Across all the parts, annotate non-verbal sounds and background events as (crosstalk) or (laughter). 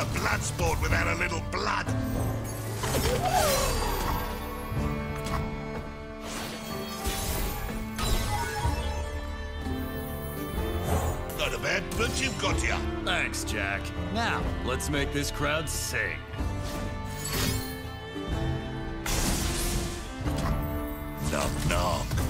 a blood sport without a little blood. Not a bad but you've got ya. Thanks, Jack. Now, let's make this crowd sing. Knock, knock.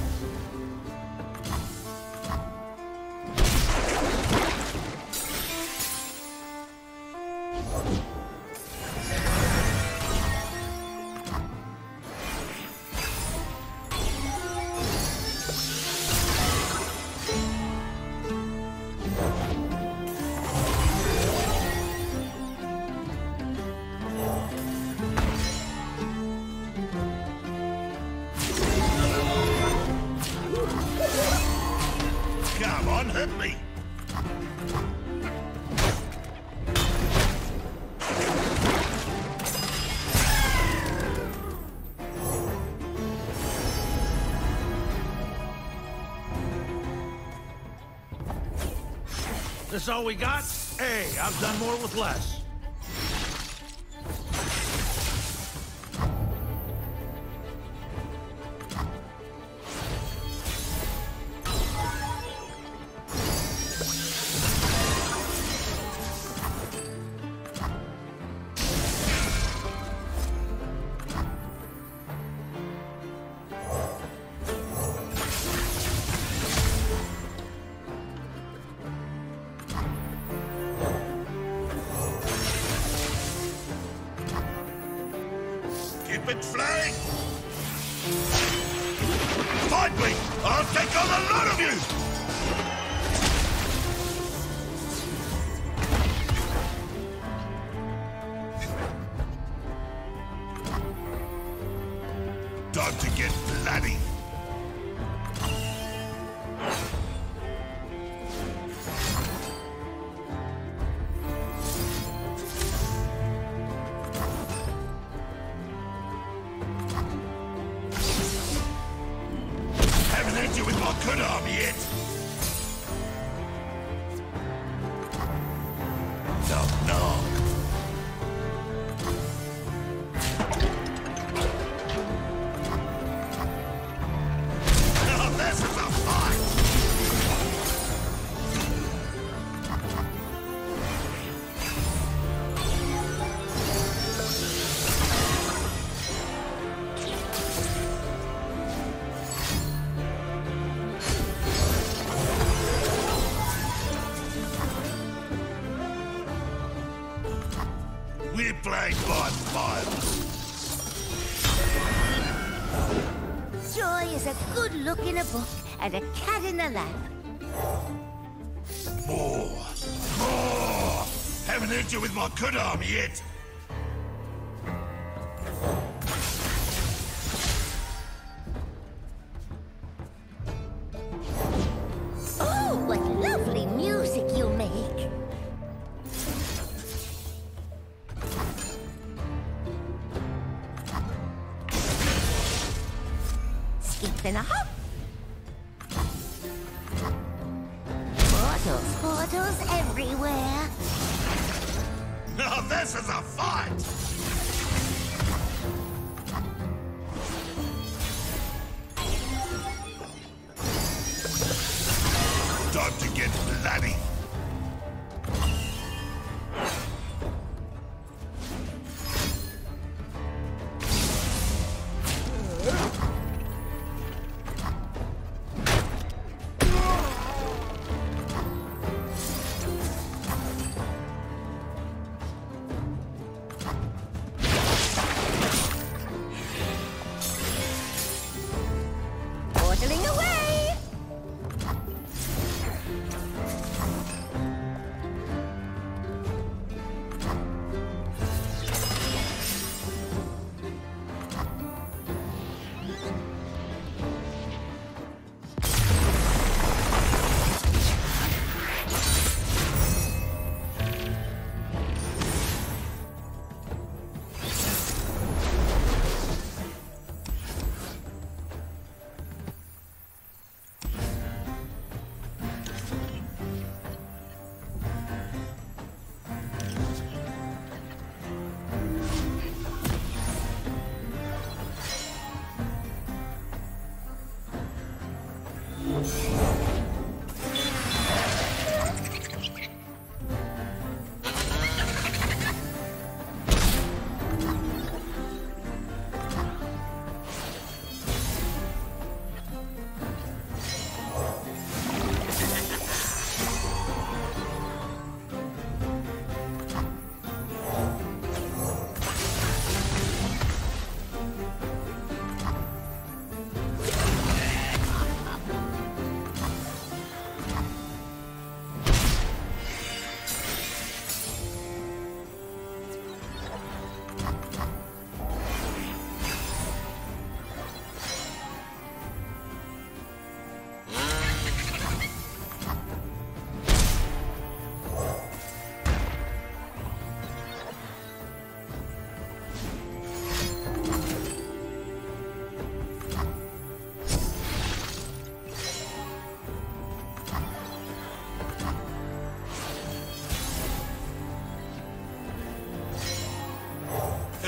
This all we got? Hey, I've done more with less. Flying. Fight me! I'll take on a lot of you! Time to get bloody. Knock. Now fire. Joy is a good look in a book and a cat in a lap. More! More! Haven't hit you with my good arm yet. A fight! Time to get bloody.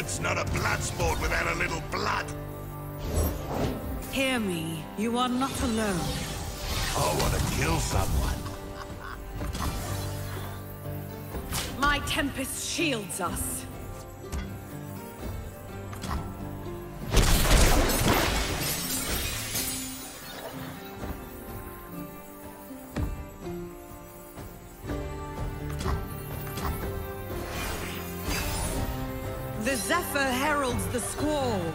It's not a blood sport without a little blood. Hear me. You are not alone. Oh, I want to kill someone. My Tempest shields us. Heralds.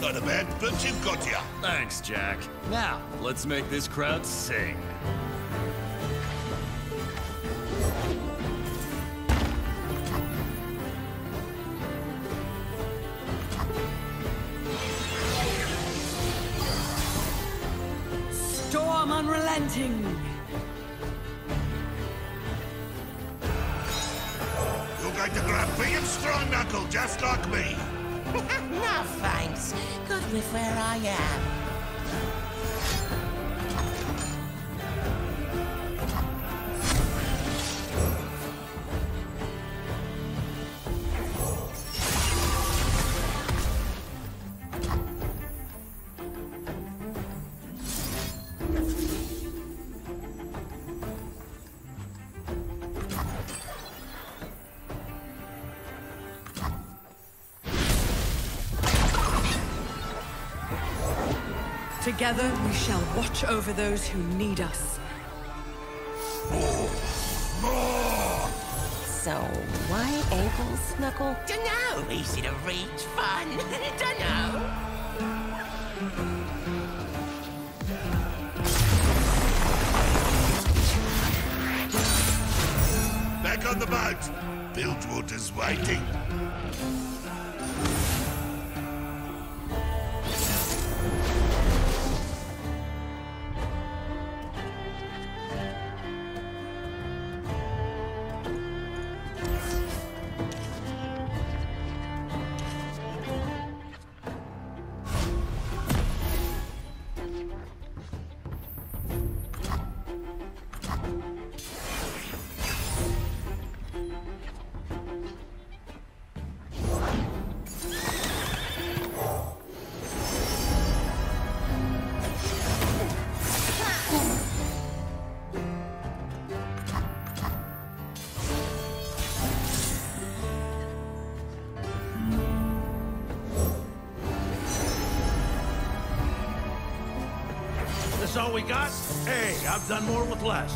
Not a bad but you've got ya. Thanks, Jack. Now, let's make this crowd sing. Storm unrelenting. Going to grab big and strong knuckle just like me. (laughs) no thanks. Good with where I am. Together we shall watch over those who need us. So, why ankles, snuckle? Dunno. Easy to reach fun. (laughs) Dunno. Back on the boat. Bilgewater's waiting. All we got? Hey, I've done more with less.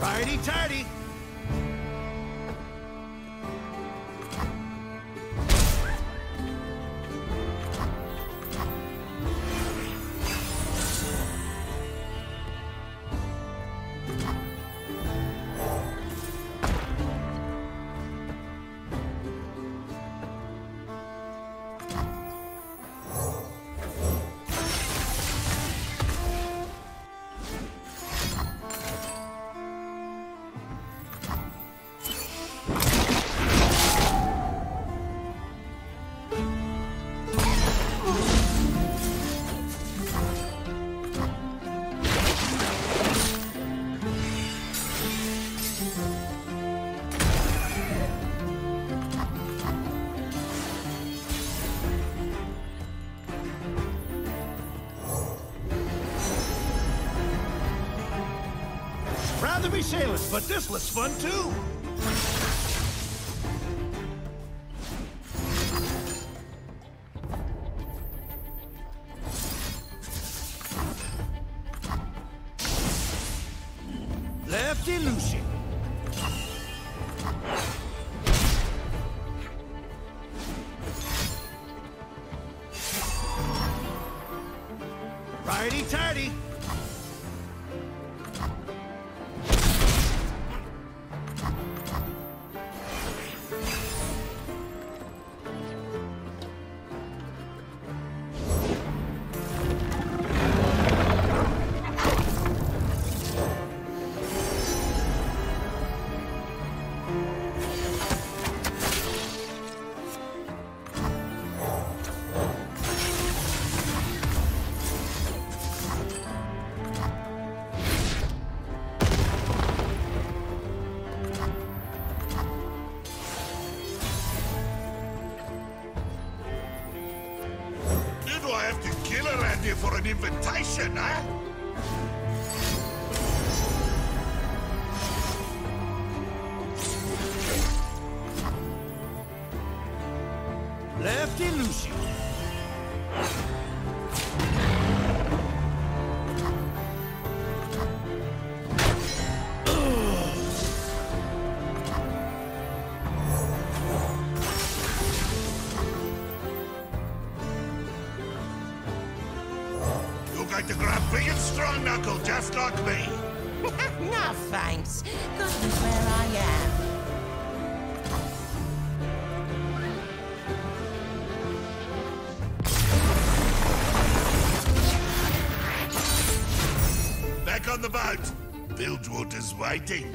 Righty Rather be sailing, but this looks fun too. Lefty loosey. Righty invitation, huh? Lefty Lucy. Going to grab big and strong, Knuckle, just like me. (laughs) no thanks. Goodness where I am. Back on the boat. Bilgewater's waiting.